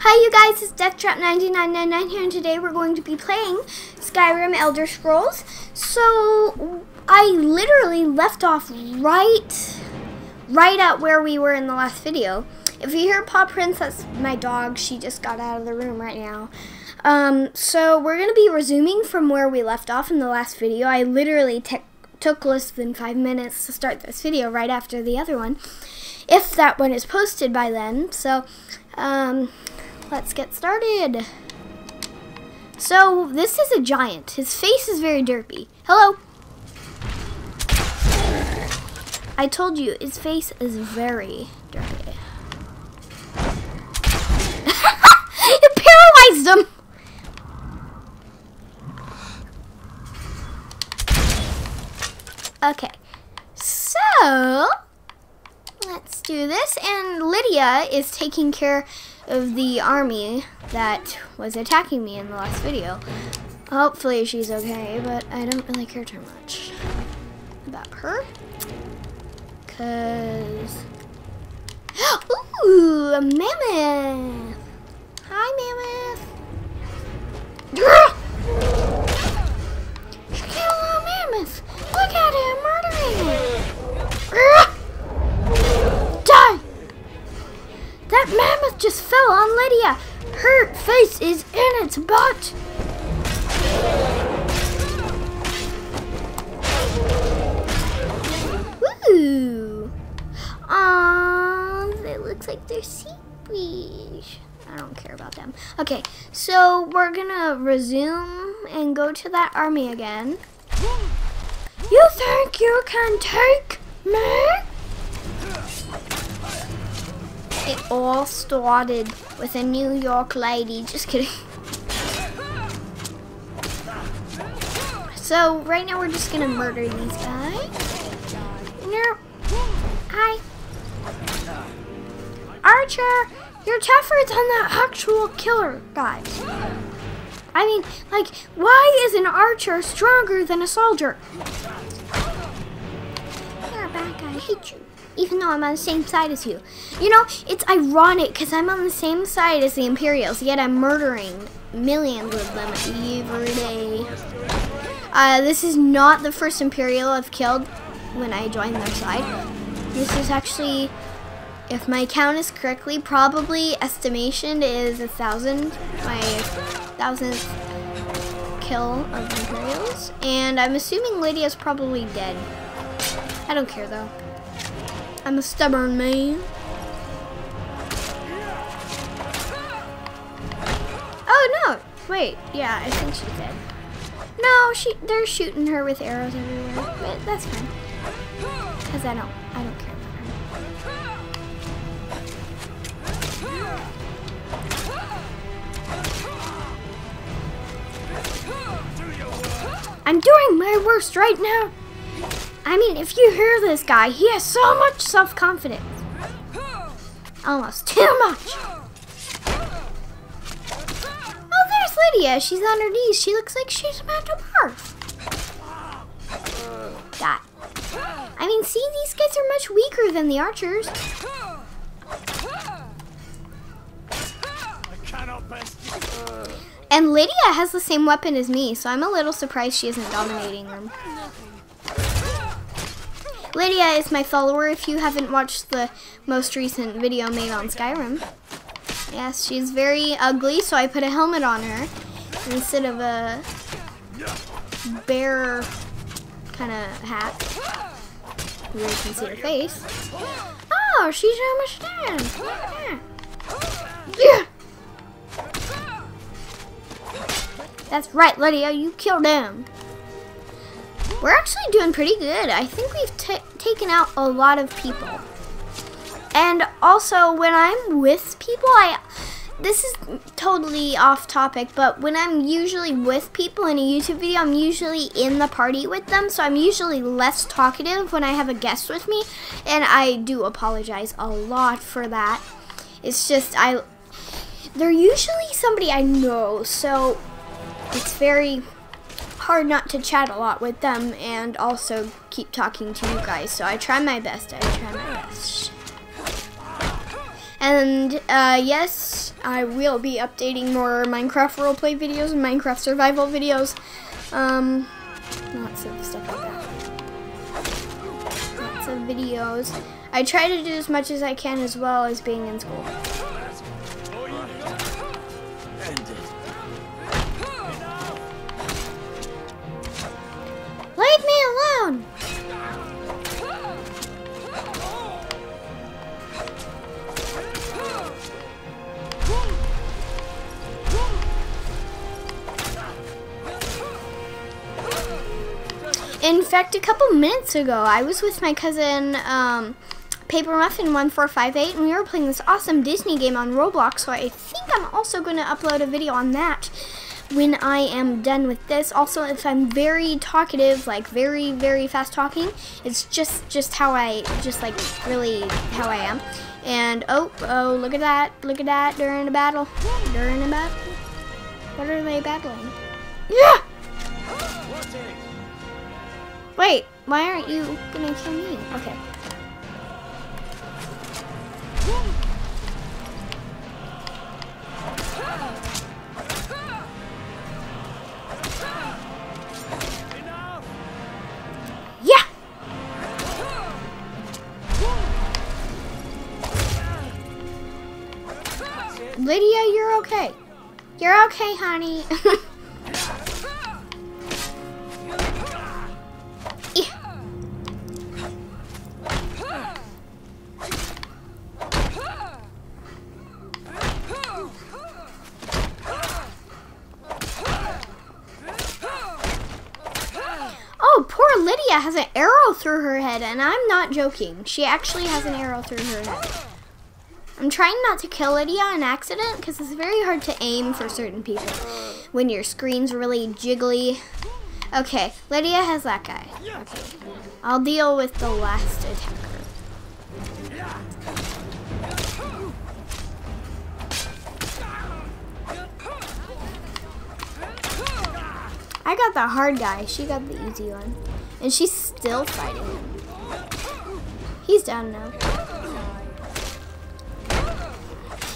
Hi you guys, it's DeathTrap9999 here and today we're going to be playing Skyrim Elder Scrolls. So, I literally left off right, right at where we were in the last video. If you hear Paw Princess, my dog, she just got out of the room right now. Um, so we're going to be resuming from where we left off in the last video. I literally took less than five minutes to start this video right after the other one if that one is posted by then. So, um, let's get started. So, this is a giant. His face is very derpy. Hello. I told you, his face is very derpy. it paralyzed him! Okay, so let's do this. And Lydia is taking care of the army that was attacking me in the last video. Hopefully she's okay, but I don't really care too much about her. Cause, ooh, a mammoth. Hi, mammoth. On Lydia. Her face is in its butt. Woo! Aww, um, it looks like they're seaweed. I don't care about them. Okay, so we're gonna resume and go to that army again. You think you can take me? It all started with a New York lady. Just kidding. So right now we're just gonna murder these guys. No. Hi. Archer, you're tougher than the actual killer guys. I mean, like, why is an archer stronger than a soldier? You're a bad guy. I hate you even though I'm on the same side as you. You know, it's ironic because I'm on the same side as the Imperials, yet I'm murdering millions of them every day. Uh, this is not the first Imperial I've killed when I joined their side. This is actually, if my count is correctly, probably estimation is a thousand, my thousandth kill of Imperials. And I'm assuming Lydia's probably dead. I don't care though. I'm a stubborn man. Oh no! Wait, yeah, I think she's dead. No, she they're shooting her with arrows everywhere. But that's fine. Cause I don't I don't care about her. I'm doing my worst right now. I mean, if you hear this guy, he has so much self-confidence. Almost too much. Oh, there's Lydia. She's on her knees. She looks like she's about to barf. That. I mean, see, these guys are much weaker than the archers. And Lydia has the same weapon as me, so I'm a little surprised she isn't dominating them. Lydia is my follower if you haven't watched the most recent video made on Skyrim. Yes, she's very ugly, so I put a helmet on her instead of a bear kind of hat. You can see her face. Oh, she's almost done. Yeah. That's right, Lydia, you killed him. We're actually doing pretty good. I think we've taken out a lot of people. And also, when I'm with people, I this is totally off topic, but when I'm usually with people in a YouTube video, I'm usually in the party with them, so I'm usually less talkative when I have a guest with me, and I do apologize a lot for that. It's just, I, they're usually somebody I know, so it's very hard not to chat a lot with them and also keep talking to you guys. So I try my best. I try my best. And uh, yes, I will be updating more Minecraft roleplay videos and Minecraft survival videos. Um, lots of stuff like that. Lots of videos. I try to do as much as I can as well as being in school. A couple minutes ago, I was with my cousin, um, Paper Muffin 1458, and we were playing this awesome Disney game on Roblox, so I think I'm also going to upload a video on that when I am done with this. Also, if I'm very talkative, like very, very fast talking, it's just, just how I, just like really how I am. And, oh, oh, look at that, look at that during a battle, during a battle. What are they battling? Yeah! Wait, why aren't you gonna kill me? Okay. Yeah! Lydia, you're okay. You're okay, honey. her head, and I'm not joking. She actually has an arrow through her head. I'm trying not to kill Lydia on accident because it's very hard to aim for certain people when your screen's really jiggly. Okay, Lydia has that guy. Okay, I'll deal with the last attacker. I got the hard guy. She got the easy one. And she's still fighting him. He's down now.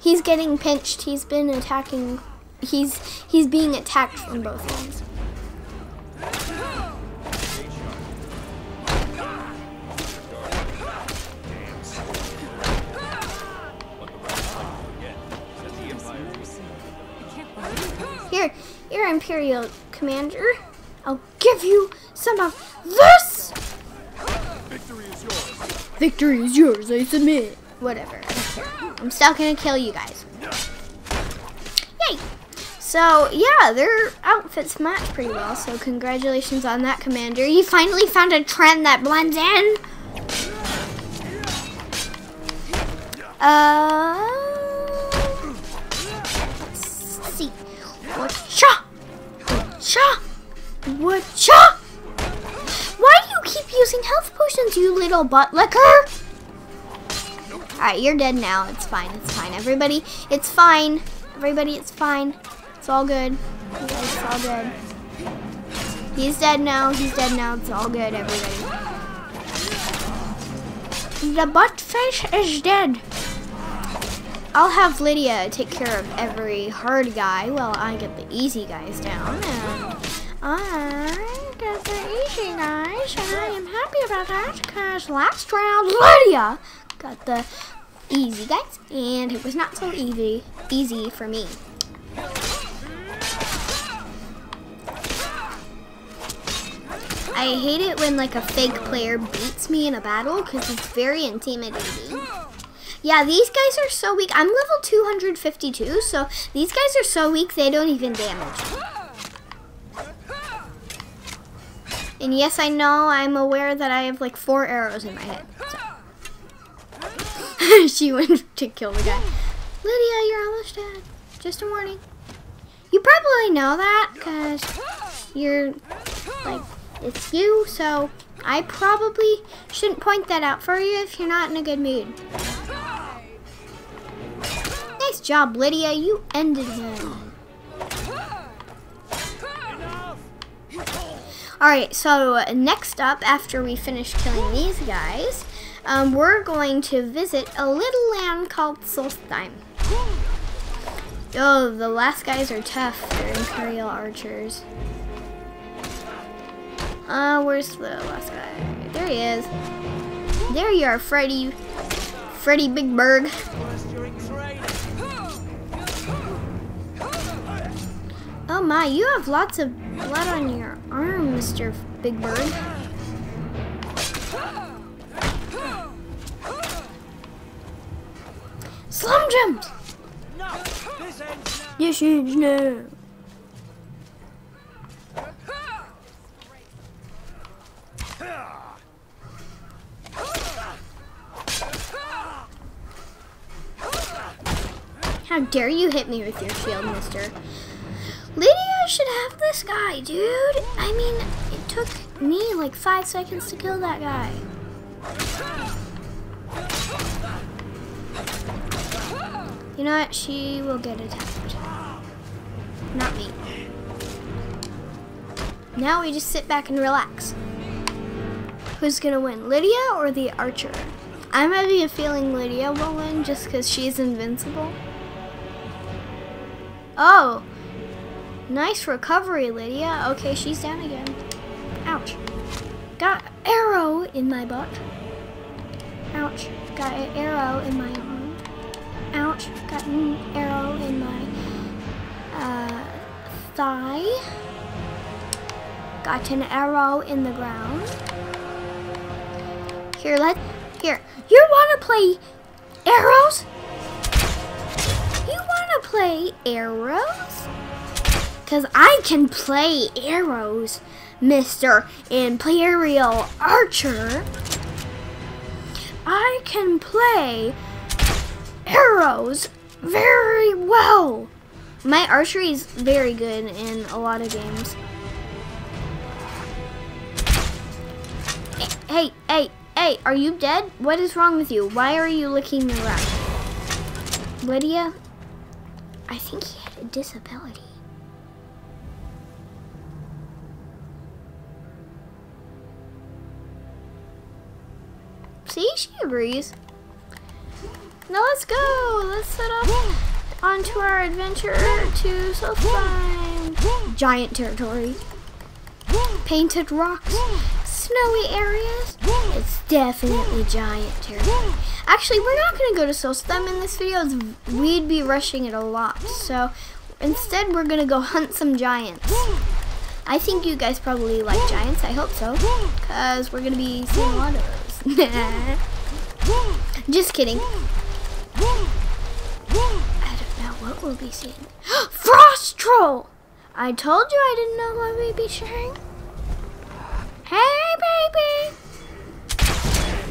He's getting pinched. He's been attacking. He's he's being attacked from both ends. Here, here, Imperial Commander. I'll give you some of this! Victory is yours. Victory is yours, I submit. Whatever, I don't care. I'm still gonna kill you guys. Yay! So, yeah, their outfits match pretty well, so congratulations on that, Commander. You finally found a trend that blends in! Uh... Let's see. Whatcha? Whatcha? Whatcha? Why do you keep using health potions, you little butt licker? Alright, you're dead now. It's fine. It's fine. Everybody, it's fine. Everybody, it's fine. It's all good. It's all good. He's dead now. He's dead now. It's all good, everybody. The butt fish is dead. I'll have Lydia take care of every hard guy while I get the easy guys down. And I get the easy guys, and I am happy about that because last round Lydia got the easy guys, and it was not so easy easy for me. I hate it when like a fake player beats me in a battle because it's very intimidating. Yeah, these guys are so weak. I'm level 252, so these guys are so weak they don't even damage me. And yes, I know, I'm aware that I have like four arrows in my head. So. she went to kill the guy. Lydia, you're almost dead. Just a warning. You probably know that because you're like, it's you, so I probably shouldn't point that out for you if you're not in a good mood. Nice job, Lydia. You ended him. Alright, so next up, after we finish killing these guys, um, we're going to visit a little land called Solstheim. Oh, the last guys are tough. They're Imperial archers. Uh, where's the last guy? There he is. There you are, Freddy. Freddy Big Bird. Oh my, you have lots of blood on your arm, Mr. Big Bird. Slum jumps! No! This ends now! This ends now. How dare you hit me with your shield, mister? Lydia should have this guy, dude. I mean, it took me like five seconds to kill that guy. You know what? She will get attacked. Not me. Now we just sit back and relax. Who's gonna win, Lydia or the archer? I'm having a feeling Lydia will win just because she's invincible. Oh, nice recovery, Lydia. Okay, she's down again. Ouch. Got arrow in my butt. Ouch. Got an arrow in my arm. Ouch. Got an arrow in my uh, thigh. Got an arrow in the ground. Here, let here. You want to play arrows? You want to play arrows? Cause I can play arrows, Mister Imperial Archer. I can play arrows very well. My archery is very good in a lot of games. Hey, hey, hey, are you dead? What is wrong with you? Why are you licking the ground? Lydia, I think he had a disability. Agrees. Now let's go. Let's set off onto our adventure to Solstheim. Giant territory. Painted rocks. Snowy areas. It's definitely giant territory. Actually, we're not going to go to Solstheim in this video. We'd be rushing it a lot. So instead, we're going to go hunt some giants. I think you guys probably like giants. I hope so. Because we're going to be seeing a lot of those. Just kidding. I don't know what we'll be seeing. Frost Troll! I told you I didn't know what we'd be sharing. Hey, baby!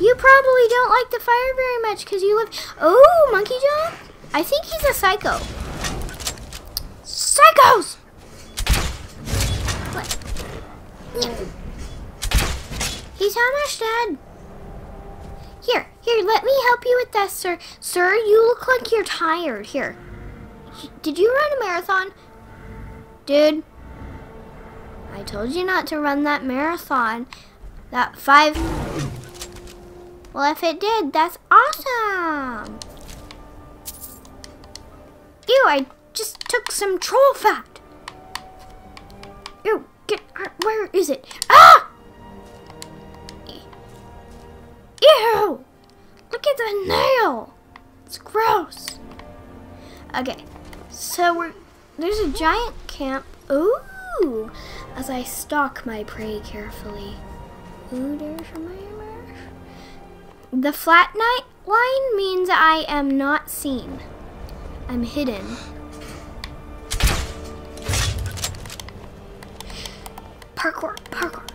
You probably don't like the fire very much because you live. Oh, Monkey John? I think he's a psycho. Psychos! What? He's almost dead. Here, here, let me help you with that, sir. Sir, you look like you're tired. Here. Did you run a marathon? Dude. I told you not to run that marathon. That five... Well, if it did, that's awesome. Ew, I just took some troll fat. Ew, get, where is it? Ah! Ew! Look at the nail! It's gross. Okay, so we're there's a giant camp. Ooh! As I stalk my prey carefully. Ooh, there's my image. The flat night line means I am not seen. I'm hidden. Parkour, parkour.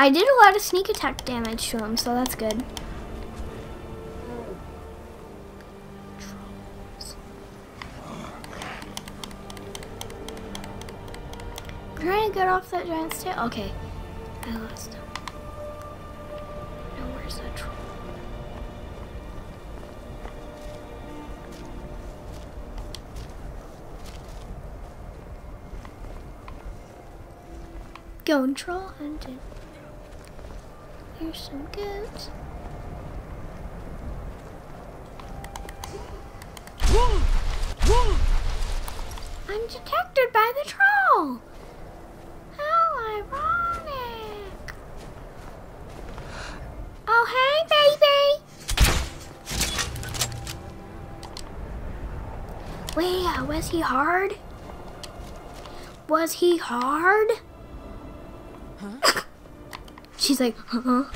I did a lot of sneak attack damage to him, so that's good. Trying to get off that giant stair. Okay, I lost him. Now where's that troll? Going troll hunting. Here's some goods. I'm detected by the troll. How ironic. Oh, hey, baby. Wait, was he hard? Was he hard? She's like, huh?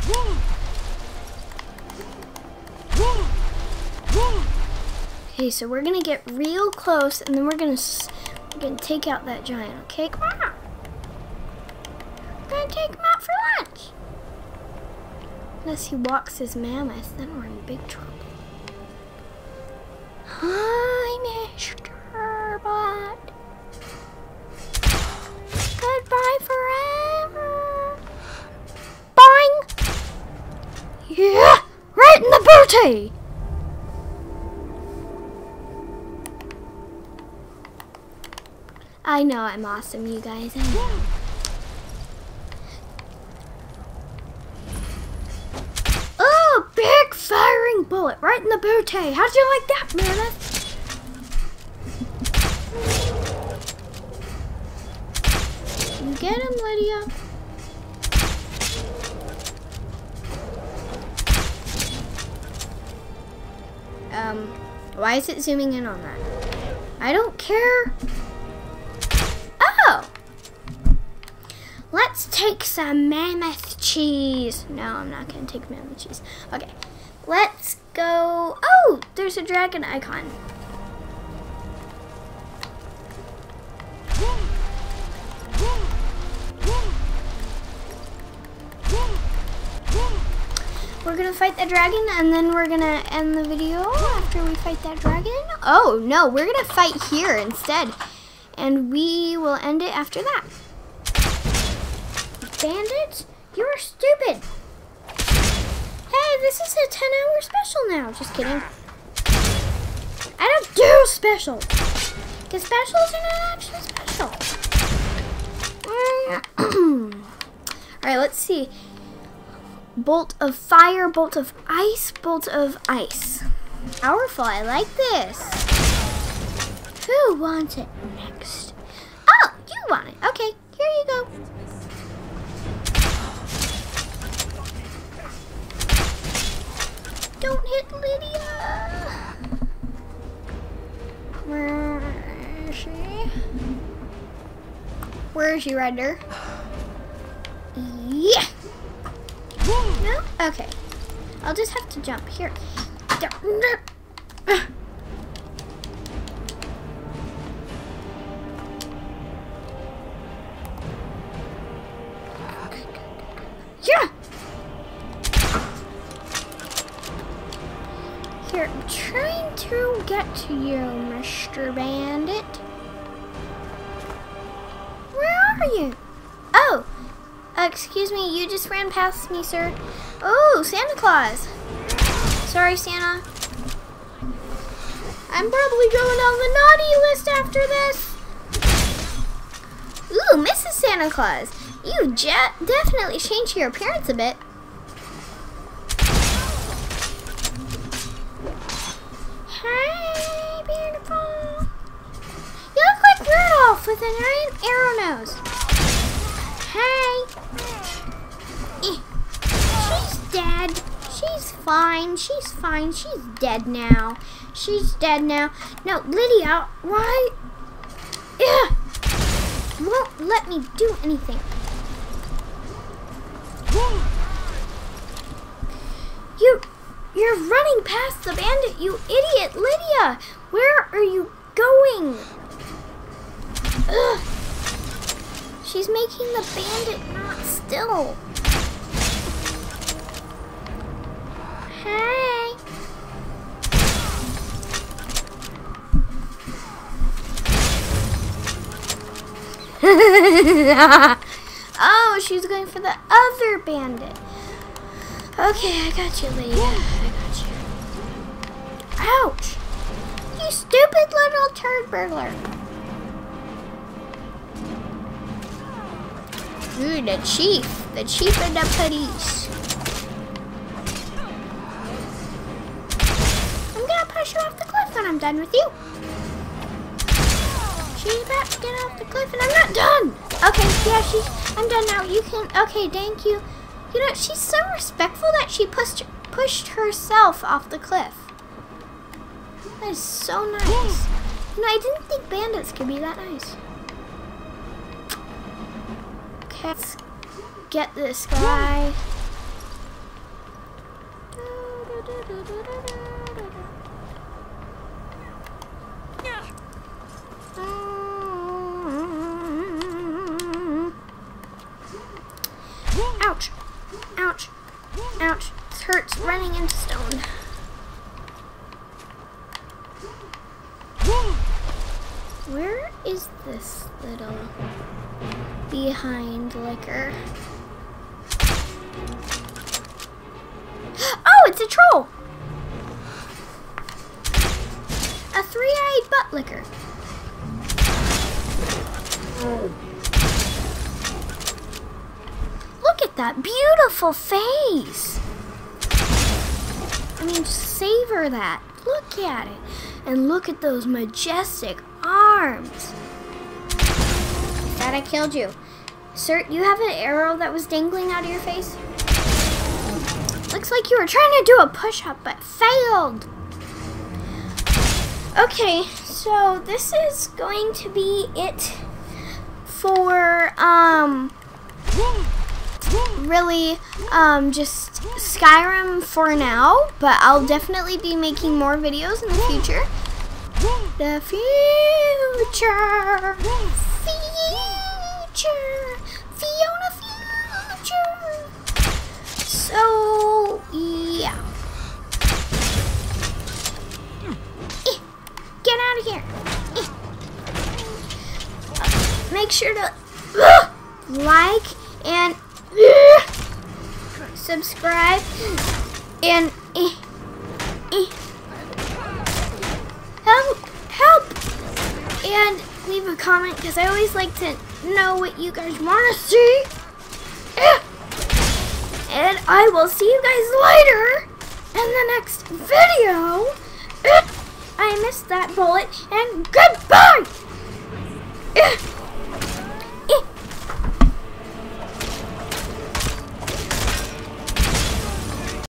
Okay, so we're gonna get real close, and then we're gonna we're gonna take out that giant. Okay, come on. We're gonna take him out for lunch. Unless he walks his mammoth, then we're in big trouble. Hi, Mr. Bot. Goodbye forever. Yeah! Right in the booty! I know I'm awesome, you guys. I know. Oh, big firing bullet right in the booty. How'd you like that, Mammoth? You get him, Lydia. Um, why is it zooming in on that? I don't care. Oh! Let's take some mammoth cheese. No, I'm not gonna take mammoth cheese. Okay, let's go. Oh, there's a dragon icon. Fight the dragon and then we're gonna end the video after we fight that dragon. Oh no, we're gonna fight here instead. And we will end it after that. Bandits, you're stupid. Hey, this is a 10 hour special now. Just kidding. I don't do special. Because specials are not actually special. Alright, let's see. Bolt of fire, bolt of ice, bolt of ice. Powerful, I like this. Who wants it next? Oh, you want it. Okay, here you go. Don't hit Lydia. Where is she? Where is she, Render? Yeah. Okay. I'll just have to jump here. Excuse me, you just ran past me, sir. Oh, Santa Claus. Sorry, Santa. I'm probably going on the naughty list after this. Ooh, Mrs. Santa Claus. You definitely changed your appearance a bit. Hi, beautiful. You look like Rudolph with an iron arrow nose. Hey. She's fine. She's fine. She's dead now. She's dead now. No, Lydia, why? Yeah. Won't let me do anything. You, you're running past the bandit, you idiot, Lydia. Where are you going? Ugh. She's making the bandit not still. Hey. oh, she's going for the other bandit. Okay, I got you, Lydia. I got you. Ouch! You stupid little turd burglar. Ooh, the chief. The chief of the police. Push you off the cliff when I'm done with you. She's about to get off the cliff and I'm not done. Okay, yeah, she's, I'm done now. You can, okay, thank you. You know, she's so respectful that she pushed, pushed herself off the cliff. That is so nice. You know, I didn't think bandits could be that nice. Okay, let's get this guy. Ouch. Ouch. Ouch. This hurts running into stone. Where is this little behind liquor? Oh, it's a troll! A three-eyed butt licker. Look at that beautiful face. I mean, savor that. Look at it. And look at those majestic arms. That I killed you. Sir, you have an arrow that was dangling out of your face? Looks like you were trying to do a push-up but failed. Okay, so this is going to be it for um really um just Skyrim for now, but I'll definitely be making more videos in the future. The future, future, So yeah. Eh, Get out of here. Eh. Make sure to like and subscribe and eh, help help and leave a comment because I always like to know what you guys want to see. And I will see you guys later in the next video. I missed that bullet and goodbye.